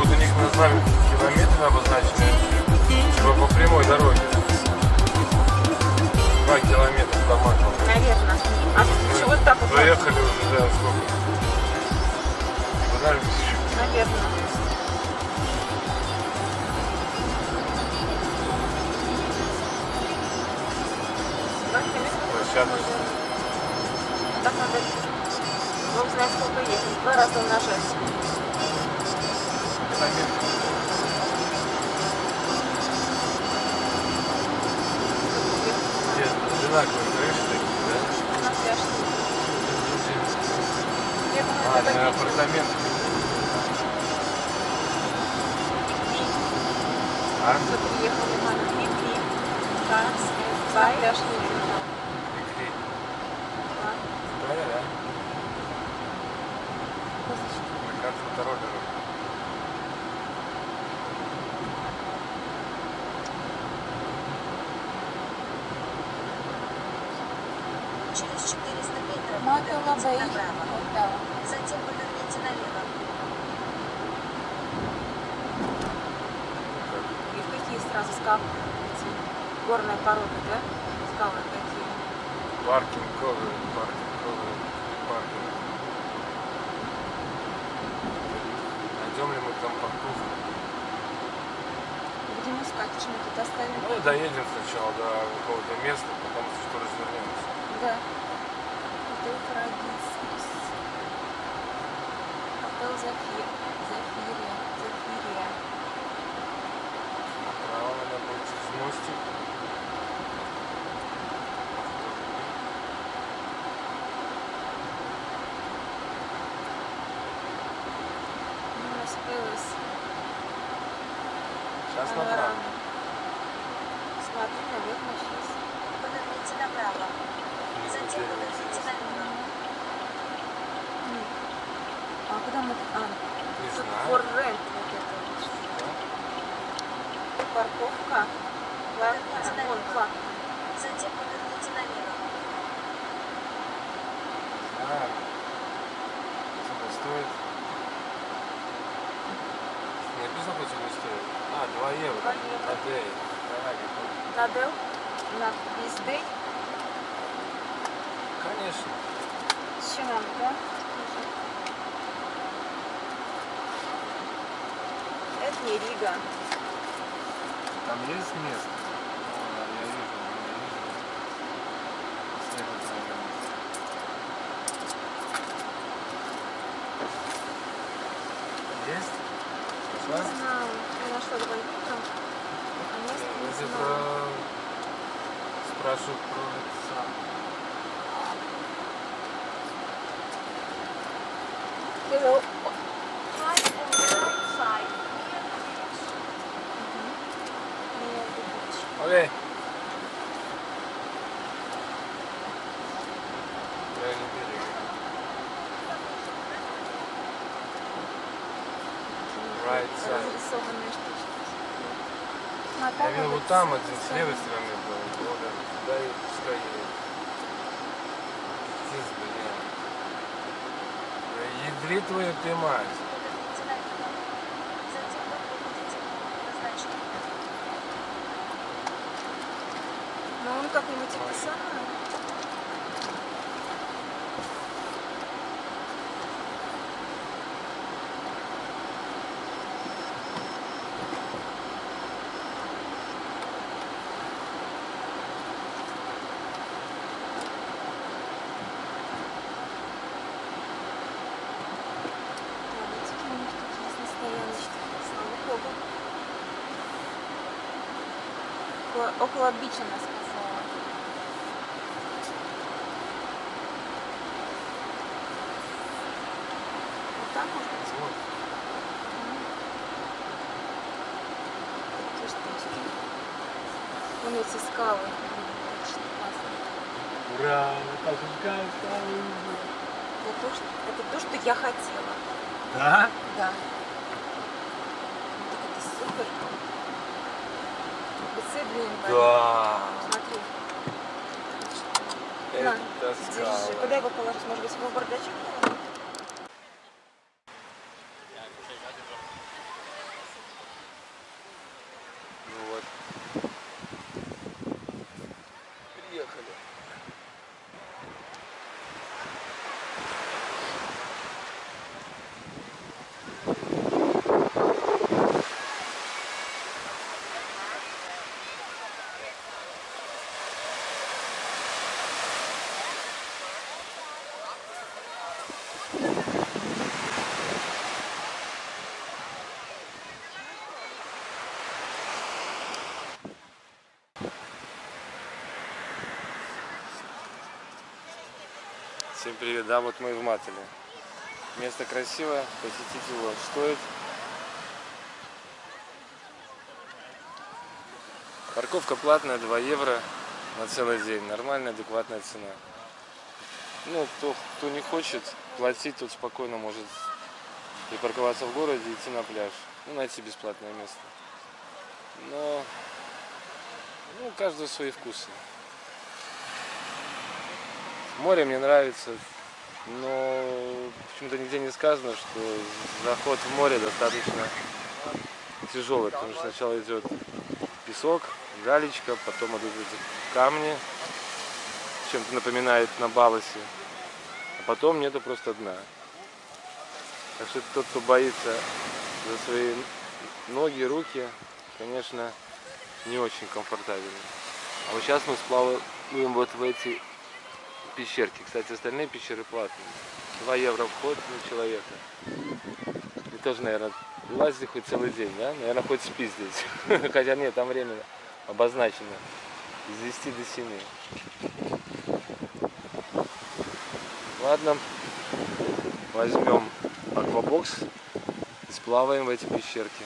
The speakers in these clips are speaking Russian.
вот у них на знамени километры обозначены, типа по прямой дороге. Два километра до Макова. Наверное. А что вот так вот? Проехали уже, да, сколько? Подали тысячу. Наверное. Площадность. Так надо, бог знает сколько ехать, два раза умножать. Где одинаковые крыши такие, да? На пляж. А, такие- апартаментов. А? Мы приехали на Дмитрий, Канский, на пляж. Икри. Да. Правильно, да? На карте второй дорога. Через 400 метров поверните направо. Затем поверните налево. И какие сразу скалы? Эти горные породы, да? Скалы какие? Паркинговые, паркинговые, паркинг. Найдем ли мы там парковку? Будем искать, мы тут оставим. Ну, доедем сначала до какого-то места, потом что развернемся. Nada. Deu fraguinhos. Até o Zé Fio. Парковка. Платная. Вон, платная. Затем поверните налево. А, сколько стоит? Не написано, сколько стоит? А, 2 евро. Два евро. На какой. На Дел? На день? Конечно. Еще нам, да? не Рига. Там есть место? А, есть? Нашла? Спрашивают про Side. Разрисованные штучки. Я видел вот там один с левой стороны был. Вот туда и пускай едет. Пиздец, блин. Да Ядри твою ты мать. Он как-нибудь это самое. Ладно, у них тут есть на стояночке, слава богу. Около, бича сказала. Вот так быть? Вот. Такие штучки. Вон эти скалы. Ура! Это то, что, это то, что я хотела. Да? Да. Ну, так это супер. Бесцельный Да. Смотри. Это Держи. Куда его положить? Может быть, его в бардачок положить? Ну вот. Приехали. Всем привет, да, вот мы в Мателе. Место красивое, посетить его стоит. Парковка платная, 2 евро на целый день. Нормальная, адекватная цена. Ну, кто, кто не хочет платить, тот спокойно может припарковаться в городе и идти на пляж. Ну, найти бесплатное место. Но, ну, у свои вкусы. Море мне нравится, но почему-то нигде не сказано, что заход в море достаточно тяжелый, потому что сначала идет песок, галечка, потом идут эти камни, чем-то напоминает на Баласе, а потом нету просто дна. Так что тот, кто боится за свои ноги, руки, конечно, не очень комфортабельно. А вот сейчас мы сплаваем вот в эти пещерки. Кстати, остальные пещеры платные. 2 евро вход на человека. И тоже, наверное, лазить хоть целый день, да? Наверное, хоть спи здесь. Хотя нет, там время обозначено. С 10 до 7. Ладно, возьмем аквабокс и сплаваем в эти пещерки,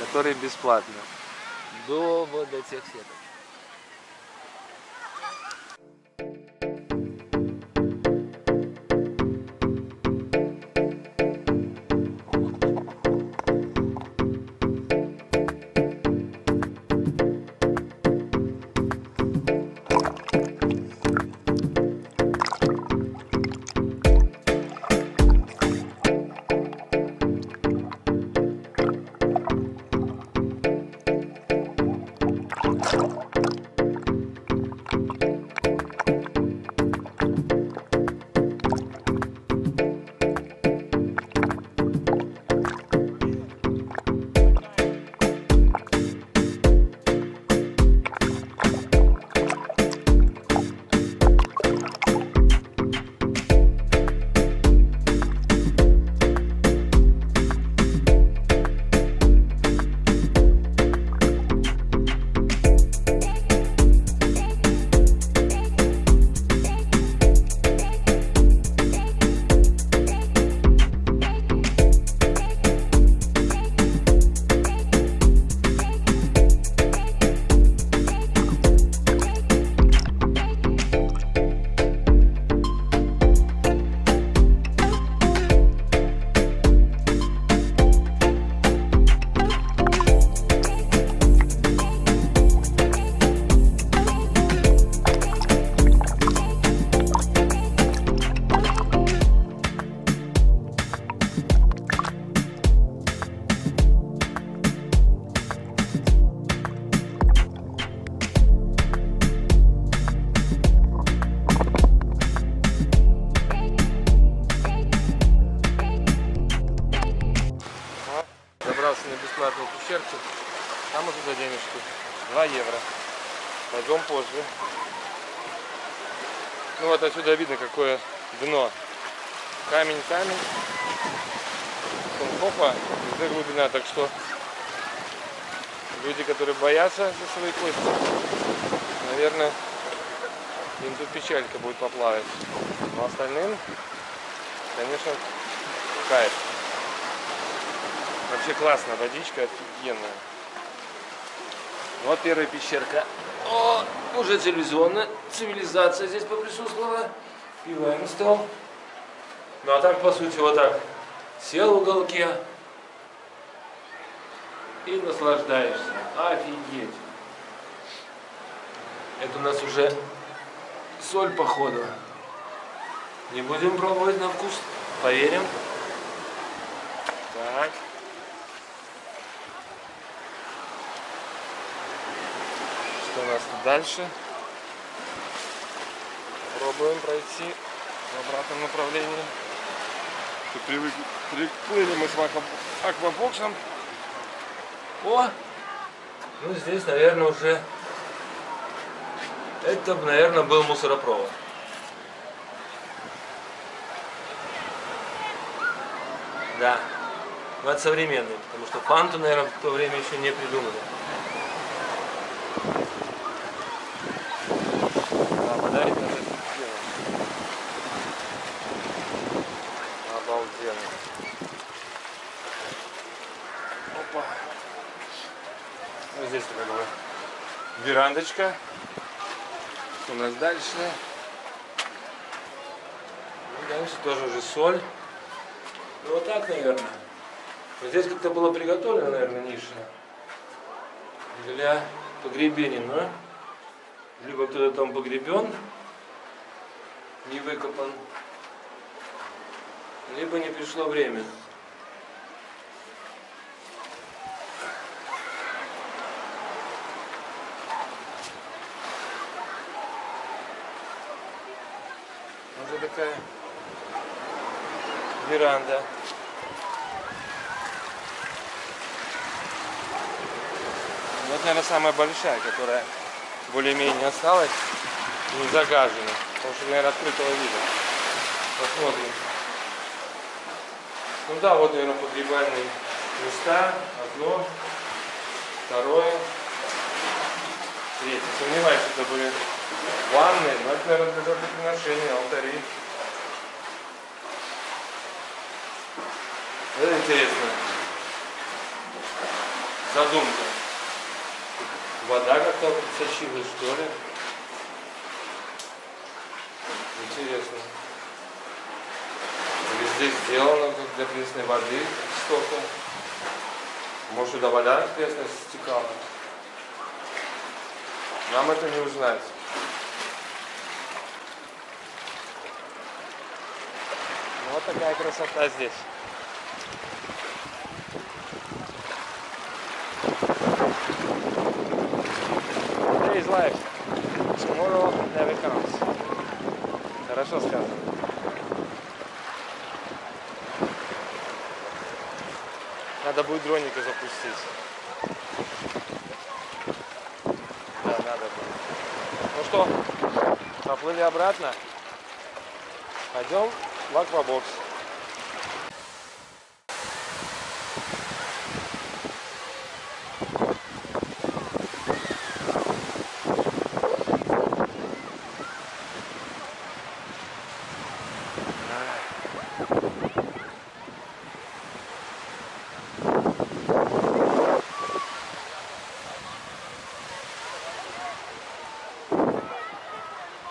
которые бесплатно. До вот до тех сеток. Пещерки. Там уже за денежку. 2 евро. Пойдем позже. Ну вот отсюда видно, какое дно. Камень, камень. Хопа, везде глубина. Так что люди, которые боятся за свои кости, наверное, им тут печалька будет поплавать. Но остальным, конечно, кайф. Вообще классно, водичка офигенная. Вот первая пещерка. О, уже цивилизованная цивилизация здесь поприсутствовала. Пиваем стол. Ну а так, по сути, вот так. Сел в уголке и наслаждаешься. Офигеть. Это у нас уже соль, походу. Не будем пробовать на вкус. Поверим. Так. Что у нас тут дальше? Пробуем пройти в обратном направлении. Тут привык, приплыли мы с аква- аквабоксом. О! Ну здесь, наверное, уже... Это, наверное, был мусоропровод. Да. Но это современный, потому что фанту, наверное, в то время еще не придумали. Да, вода, ребята, офигенно. Обалденно. Опа. Ну, здесь как бы верандочка. У нас дальше? Ну, дальше тоже уже соль. Ну, вот так, наверное. Вот здесь как-то было приготовлено, наверное, ниша для погребения, но либо кто-то там погребен, не выкопан, либо не пришло время. Уже такая веранда. Вот, наверное, самая большая, которая более-менее осталась, не загажена. Потому что, наверное, открытого вида. Посмотрим. Ну да, вот, наверное, погребальные места. Одно, второе, третье. Сомневаюсь, что это были ванны, но это, наверное, для жертвоприношения, алтари. Это интересно. Задумка. Вода как-то подсочилась, что ли? Интересно. Везде сделано как для пресной воды столько. Может, сюда вода пресная стекала. Нам это не узнать. Ну, Вот такая красота здесь. Life. Tomorrow never comes. Хорошо сказано. Надо будет дроника запустить. Да, надо будет. Ну что, поплыли обратно. Пойдем в аквабокс.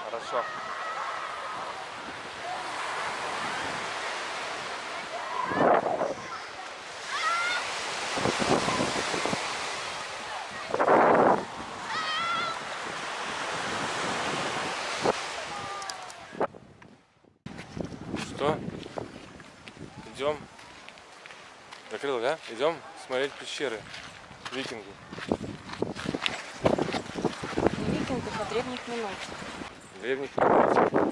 Хорошо. Что? Идем. Закрыл, да? Идем смотреть пещеры викингов. Викингов, а древних минут. Древних минут.